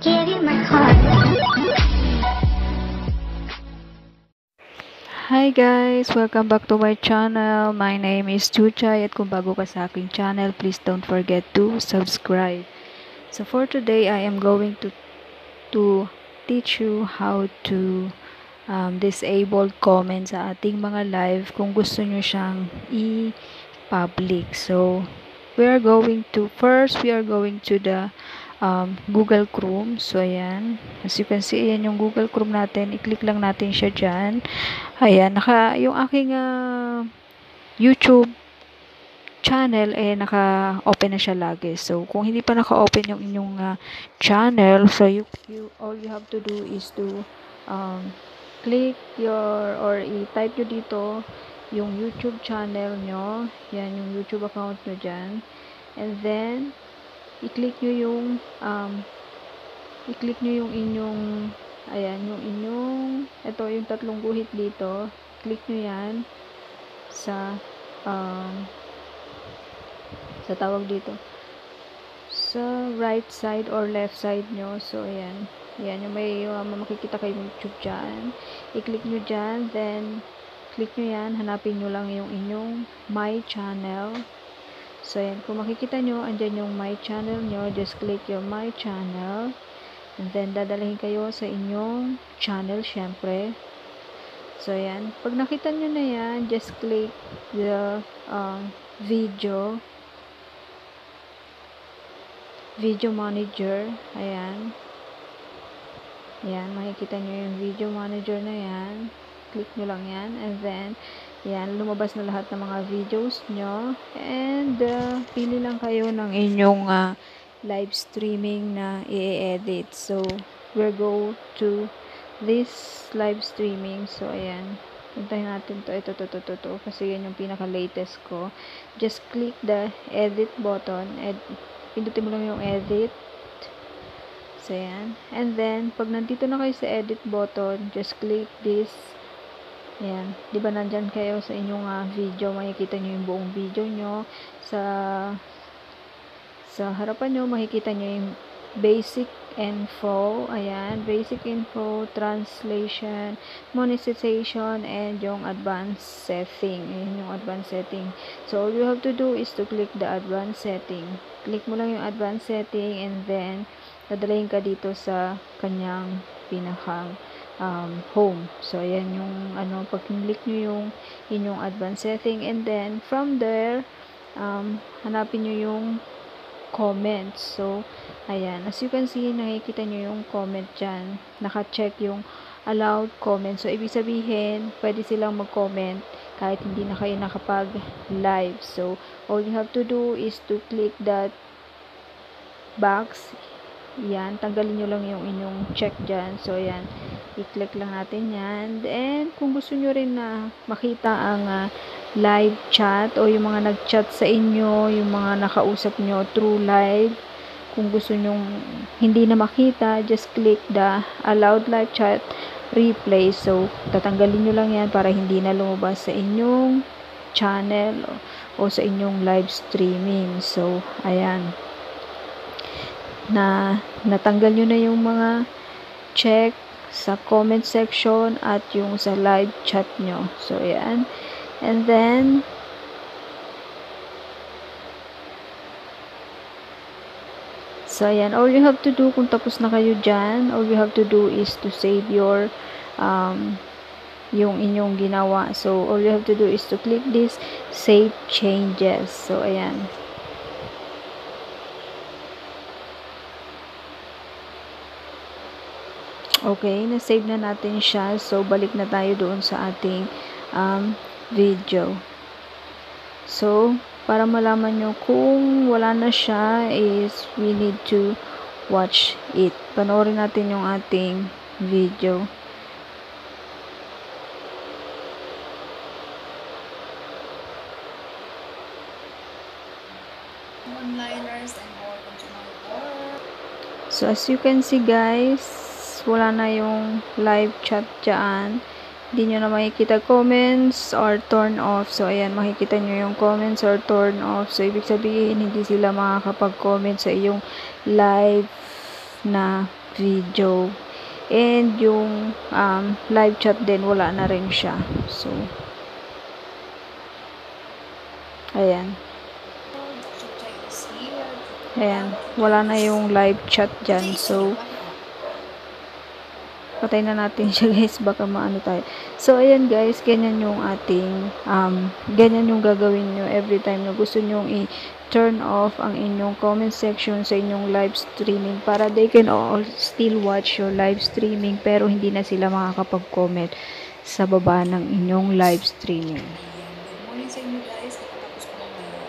give my heart. Hi guys! Welcome back to my channel. My name is Chuchay at kung bago ka sa aking channel, please don't forget to subscribe. So for today, I am going to to teach you how to um, disable comment sa ating mga live kung gusto nyo siyang i-public. So we are going to, first we are going to the um, Google Chrome. So, ayan. As you can see, ayan yung Google Chrome natin. I-click lang natin siya dyan. Ayan, naka, yung aking uh, YouTube channel, eh, naka-open na siya lagi. So, kung hindi pa naka-open yung inyong uh, channel, so, you, you, all you have to do is to um, click your, or i-type nyo dito yung YouTube channel nyo. Yan, yung YouTube account nyo dyan. And then, i-click nyo yung um, i-click nyo yung inyong ayan, yung inyong ito, yung tatlong guhit dito. Click nyo yan sa um, sa tawag dito. Sa right side or left side nyo. So ayan. Ayan, yung may uh, makikita kayong YouTube dyan. I-click nyo dyan then click nyo yan, hanapin nyo lang yung inyong my channel So, yan. Kung makikita nyo, andyan yung my channel nyo. Just click your my channel. And then, dadalahin kayo sa inyong channel, syempre. So, yan. Pag nakita nyo na yan, just click the um, video. Video manager. Ayan. Ayan. Makikita nyo yung video manager na yan. Click nyo lang yan. And then, yan, lumabas na lahat ng mga videos nyo. And, uh, pili lang kayo ng inyong uh, live streaming na i-edit. So, we'll go to this live streaming. So, ayan. Puntahin natin to. Ito, to, to, to, to. Kasi yan yung pinaka-latest ko. Just click the edit button. Ed pindutin mo lang yung edit. So, ayan. And then, pag nandito na kayo sa edit button, just click this Ayan. Di ba nandyan kayo sa inyong uh, video, makikita nyo yung buong video nyo. Sa, sa harapan nyo, makikita nyo yung basic info. Ayan. Basic info, translation, monetization, and yung advanced setting. Ayan yung advanced setting. So, all you have to do is to click the advanced setting. Click mo lang yung advanced setting and then, dadalahin ka dito sa kanyang pinakang um, home. So, ayan yung, ano, pag click nyo yung inyong advanced setting, and then, from there, um, hanapin nyo yung comments. So, ayan. As you can see, nakikita nyo yung comment dyan. Naka-check yung allowed comment. So, ibig sabihin, pwede silang mag-comment kahit hindi na kayo nakapag-live. So, all you have to do is to click that box. Yan, tanggalin nyo lang yung inyong check dyan. So, ayan i-click lang natin yan. And kung gusto nyo rin na makita ang uh, live chat o yung mga nag-chat sa inyo, yung mga nakausap nyo through live, kung gusto nyo hindi na makita, just click the allowed live chat replay. So, tatanggalin nyo lang yan para hindi na lumabas sa inyong channel o, o sa inyong live streaming. So, ayan. Na natanggal nyo na yung mga check sa comment section at yung sa live chat nyo. So, yan. And then, So, ayan. All you have to do, kung tapos na kayo dyan, all you have to do is to save your, um, yung inyong ginawa. So, all you have to do is to click this, save changes. So, ayan. Okay, na-save na natin siya. So, balik na tayo doon sa ating um, video. So, para malaman nyo kung wala na siya is we need to watch it. Panoorin natin yung ating video. So, as you can see guys, wala na yung live chat dyan. Hindi nyo na makikita comments or turn off. So, ayan, makikita nyo yung comments or turn off. So, ibig sabihin, hindi sila makakapag-comment sa iyong live na video. And yung um, live chat din, wala na rin siya. So, ayan. Ayan. Wala na yung live chat dyan. So, patay na natin siya guys. Baka maano tayo. So ayan guys. Ganyan yung ating um, ganyan yung gagawin nyo every time na gusto nyo i turn off ang inyong comment section sa inyong live streaming para they can all still watch your live streaming pero hindi na sila makakapag-comment sa baba ng inyong live streaming Ayan. Good morning sa inyo guys. Nakatapos ko lang ngayon.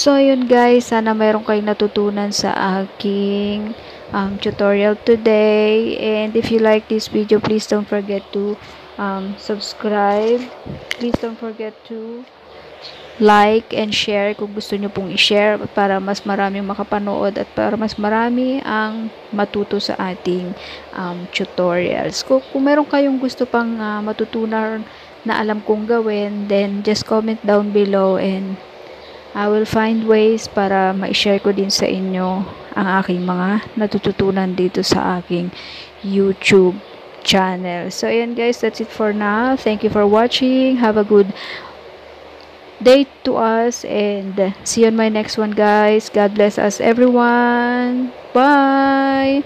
So, yun guys. Sana mayroon kayong natutunan sa aking um, tutorial today. And if you like this video, please don't forget to um, subscribe. Please don't forget to like and share kung gusto nyo pong i-share para mas maraming makapanood at para mas marami ang matuto sa ating um, tutorials. Kung, kung meron kayong gusto pang uh, matutunan na alam kong gawin, then just comment down below and I will find ways para ma-share ko din sa inyo ang aking mga natututunan dito sa aking YouTube channel. So, ayan guys, that's it for now. Thank you for watching. Have a good day to us and see you on my next one guys. God bless us everyone. Bye!